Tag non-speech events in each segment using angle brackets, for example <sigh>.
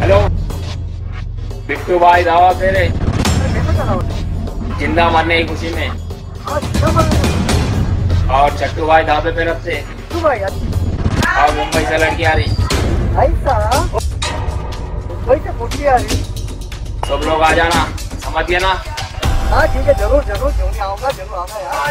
Hello. Bittu भाई, दावा दे रहे ज़िंदा मरने की खुशी में। और चट्टू भाई धाबे पे रब से और मुंबई से लड़की आ रही मुंबई से आ रही। सब लोग आ जाना। समझ गए ना? हाँ ठीक है, ज़रूर ज़रूर ज़रूर आऊँगा ज़रूर आऊँगा यार।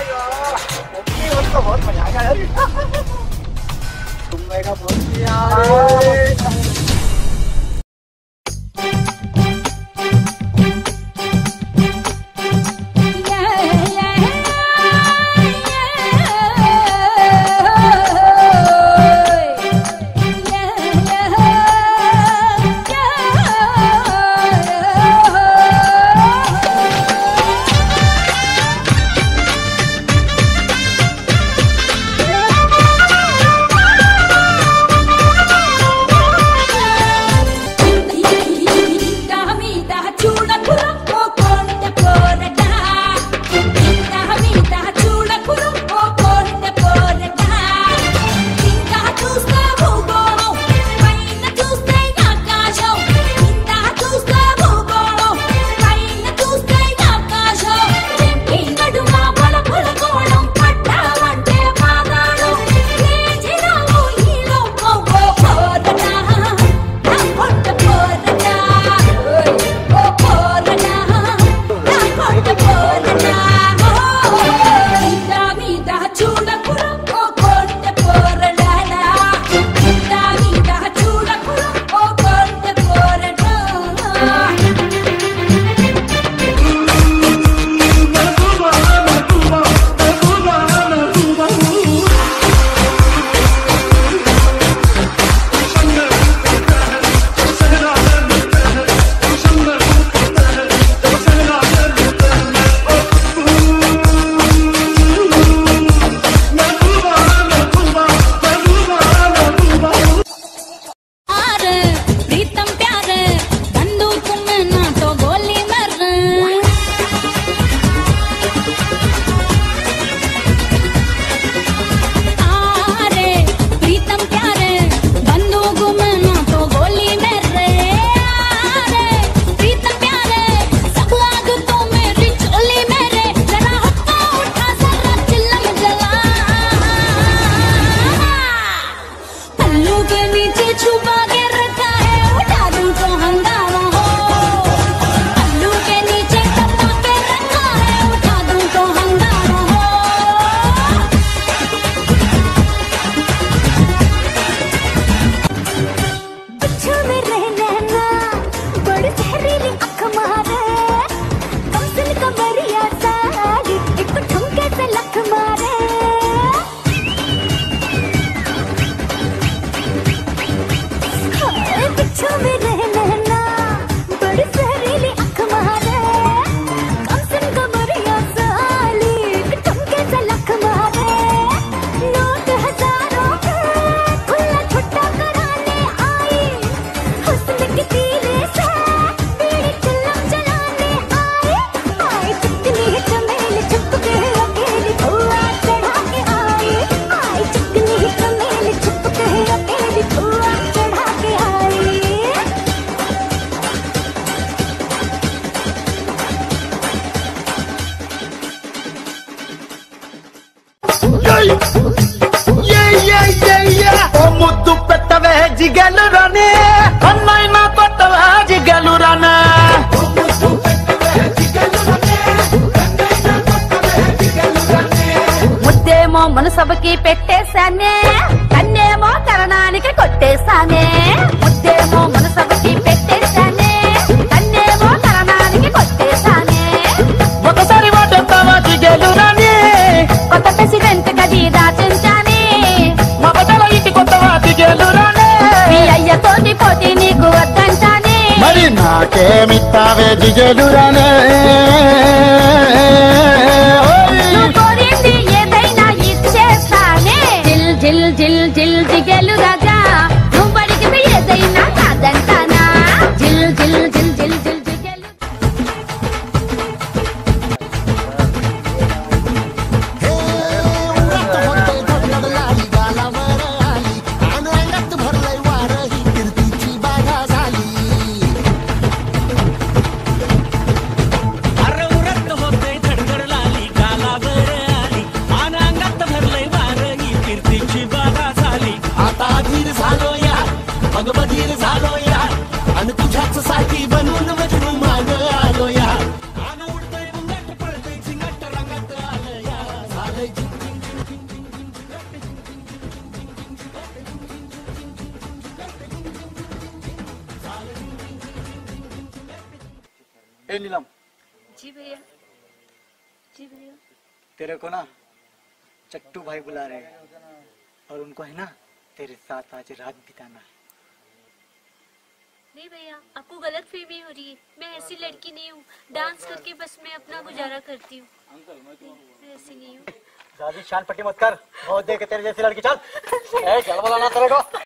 छू मेरा జిగలురనే అన్నైన కొట్టవా జిగలురనా ముద్దేమో మనసభకి పెట్టేశానే కన్నేమో కరణానికి కొట్టేశానే. ముద్దేమో మనసభకి పెట్టేశానే. నాకేమిస్తావే జిజలురనే జిల్ జిల్ జిల్ జిగలు రాజా నువ్వు ఏదైనా ए नीलम जी भैया जी भैया तेरे को ना चट्टू भाई बुला रहे हैं। और उनको है ना तेरे साथ आज रात बिताना है। नहीं भैया आपको गलत फहमी हो रही है। मैं ऐसी लड़की नहीं हूँ। डांस करके बस मैं अपना गुजारा करती हूँ। मैं ऐसी नहीं हूँ। शान पट्टी मत कर। बहुत देख तेरे जैसी लड़की चल <laughs> ए चल बोला ना तेरे को।